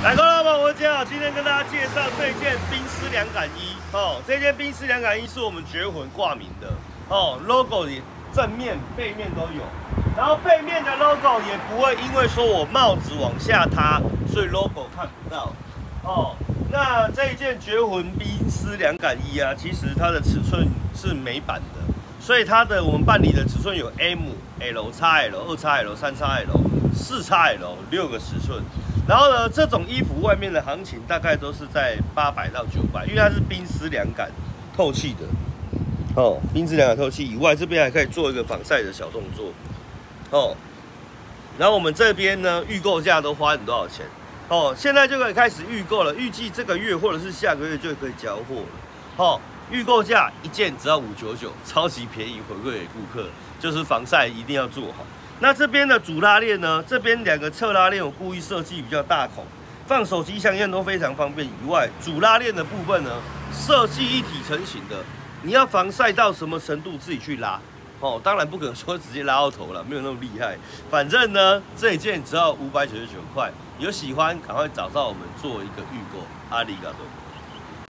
来，各位老板，我是嘉今天跟大家介绍这件冰丝凉感衣哦。这件冰丝凉感衣是我们绝魂挂名的哦，logo 也正面、背面都有。然后背面的 logo 也不会因为说我帽子往下塌，所以 logo 看不到哦。那这一件绝魂冰丝凉感衣啊，其实它的尺寸是美版的，所以它的我们办理的尺寸有 M、L、x L、二 x L、三 x L、四 x L 六个尺寸。然后呢，这种衣服外面的行情大概都是在八百到九百，因为它是冰丝凉感、透气的。哦，冰丝凉感透气以外，这边还可以做一个防晒的小动作。哦，然后我们这边呢，预购价都花你多少钱？哦，现在就可以开始预购了，预计这个月或者是下个月就可以交货了。哦，预购价一件只要五九九，超级便宜，回馈给顾客。就是防晒一定要做好。那这边的主拉链呢？这边两个侧拉链我故意设计比较大孔，放手机、相机都非常方便。以外，主拉链的部分呢，设计一体成型的，你要防晒到什么程度自己去拉 哦。当然不可能说直接拉到头了，没有那么厉害。反正呢，这一件只要五百九十九块，有喜欢赶快找到我们做一个预购。阿里嘎多。